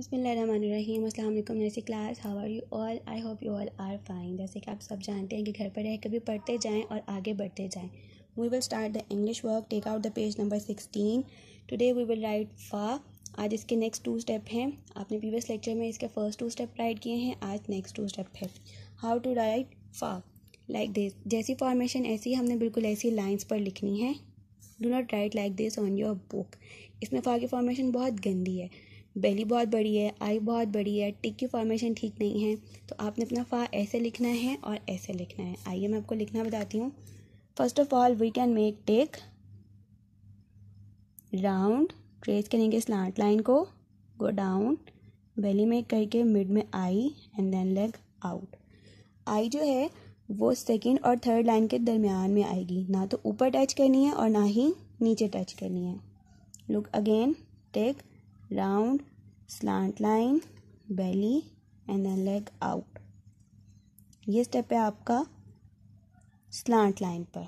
बसमीम अल्लाम जैसे class how are you all I hope you all are fine जैसे कि आप सब जानते हैं कि घर पर रह कभी पढ़ते जाएँ और आगे बढ़ते जाएँ। We will start the English work take out the page number sixteen today we will write फा आज इसके नेक्स्ट टू स्टेप हैं। आपने प्रीवियस लेक्चर में इसके फ़र्स्ट टू स्टेप राइट किए हैं। आज नेक्स्ट टू स्टेप है। हाउ टू राइट फा लाइक दिस जैसी फॉर्मेशन ऐसी हमने बिल्कुल ऐसी लाइन्स पर लिखनी है। Do not write like this on your book इसमें फा की फॉर्मेशन बहुत गंदी है। बेली बहुत बड़ी है आई बहुत बड़ी है, टिक की फॉर्मेशन ठीक नहीं है तो आपने अपना फ़ा ऐसे लिखना है और ऐसे लिखना है। आइए मैं आपको लिखना बताती हूँ। First of all we can make take round trace करेंगे स्लांट लाइन को गो डाउन बेली में करके मिड में I and then leg out I जो है, वो सेकेंड और थर्ड लाइन के दरमियान में आएगी। ना तो ऊपर टच करनी है और ना ही नीचे टच करनी है। Look again take round, slant line, belly and then leg out ये स्टेप है आपका स्लांट लाइन पर।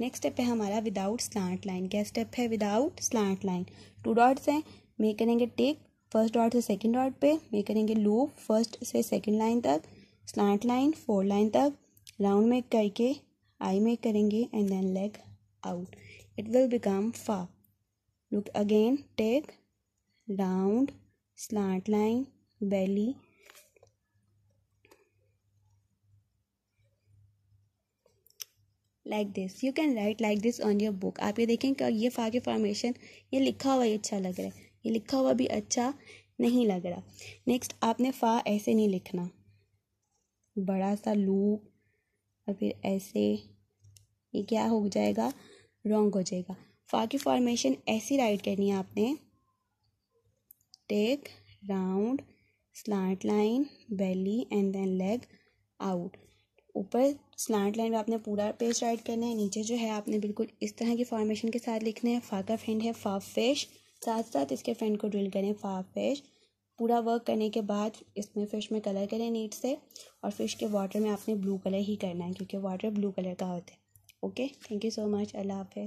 नेक्स्ट स्टेप है हमारा विदाउट स्लांट लाइन क्या स्टेप है without slant line two dots हैं मेक करेंगे टेक फ़र्स्ट डॉट से सेकंड डॉट पे मेक करेंगे लूप फ़र्स्ट से सेकंड लाइन तक स्लांट लाइन फोर लाइन तक राउंड मेक करके आई मेक करेंगे and then leg out it will become फा look again take round slant line belly like this you can write like this on your book आप ये देखें कि ये फा के फॉर्मेशन ये लिखा हुआ ही अच्छा लग रहा है। ये लिखा हुआ भी अच्छा नहीं लग रहा। नेक्स्ट आपने फ़ा ऐसे नहीं लिखना। बड़ा सा लूप और फिर ऐसे, ये क्या हो जाएगा? रॉन्ग हो जाएगा। फ़ा की फॉर्मेशन ऐसी राइट करनी है आपने take round, slant line, belly and then leg out. ऊपर स्लांट लाइन में आपने पूरा पेज राइट करना है, नीचे जो है आपने बिल्कुल इस तरह की फॉर्मेशन के साथ लिखना है। फा का फ्रेंड है फा फ़िश साथ साथ इसके फ्रेंड को ड्रिल करें फा फ़िश पूरा वर्क करने के बाद इसमें फ़िश में कलर करें नीट से और फ़िश के वाटर में आपने ब्लू कलर ही करना है, क्योंकि वाटर ब्लू कलर का होता है। Okay thank you so much Allah half